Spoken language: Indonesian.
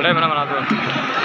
Ada mana mana tuh?